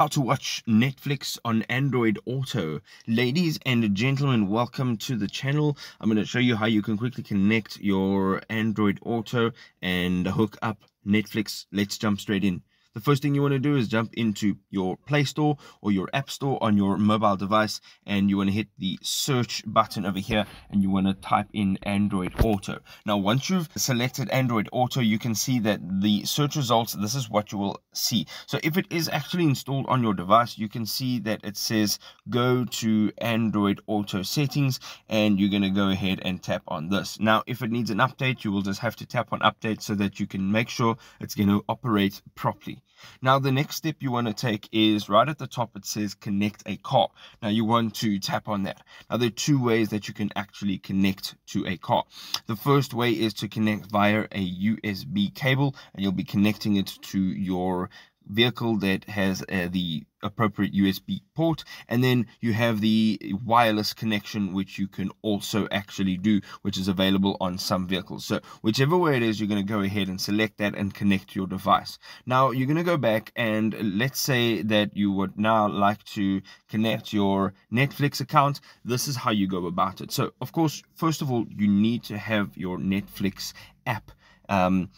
how to watch Netflix on Android Auto. Ladies and gentlemen, welcome to the channel. I'm going to show you how you can quickly connect your Android Auto and hook up Netflix. Let's jump straight in the first thing you want to do is jump into your Play Store or your App Store on your mobile device and you want to hit the search button over here and you want to type in Android Auto. Now, once you've selected Android Auto, you can see that the search results, this is what you will see. So if it is actually installed on your device, you can see that it says go to Android Auto settings and you're going to go ahead and tap on this. Now, if it needs an update, you will just have to tap on update so that you can make sure it's going to operate properly. Now, the next step you want to take is right at the top, it says connect a car. Now, you want to tap on that. Now, there are two ways that you can actually connect to a car. The first way is to connect via a USB cable, and you'll be connecting it to your vehicle that has uh, the appropriate USB port. And then you have the wireless connection which you can also actually do which is available on some vehicles. So whichever way it is you're going to go ahead and select that and connect your device. Now you're going to go back and let's say that you would now like to connect your Netflix account. This is how you go about it. So of course first of all you need to have your Netflix app. Um,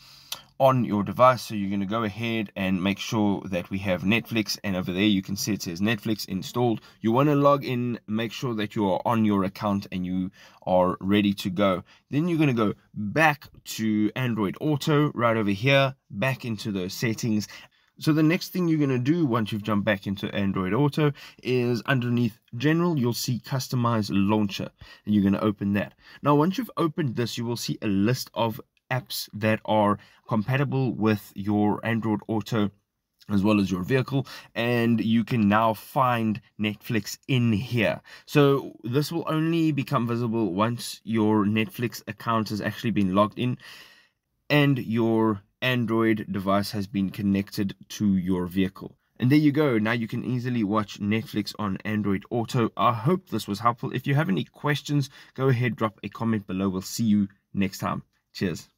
on your device. So you're going to go ahead and make sure that we have Netflix and over there you can see it says Netflix installed. You want to log in, make sure that you are on your account and you are ready to go. Then you're going to go back to Android Auto right over here, back into those settings so the next thing you're going to do once you've jumped back into Android Auto is underneath General, you'll see Customize Launcher. And you're going to open that. Now, once you've opened this, you will see a list of apps that are compatible with your Android Auto as well as your vehicle and you can now find Netflix in here. So this will only become visible once your Netflix account has actually been logged in and your Android device has been connected to your vehicle. And there you go. Now you can easily watch Netflix on Android Auto. I hope this was helpful. If you have any questions go ahead drop a comment below. We'll see you next time. Cheers